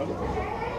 Okay.